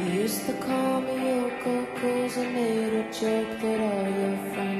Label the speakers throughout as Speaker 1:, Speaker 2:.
Speaker 1: You used to call me your cause a made a joke that all your friends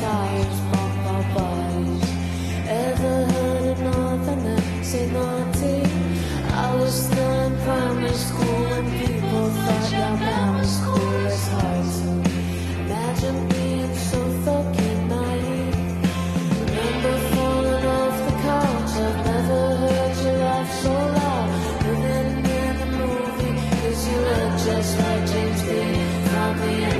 Speaker 1: tires pop our bodies. Ever heard of Northern say naughty? I was still in primary school and people thought that primary school was hard to imagine being so fucking naive. Remember falling off the couch? I've never heard you laugh so loud. Living in a movie, cause you look just like James Dean. Found me